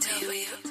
W.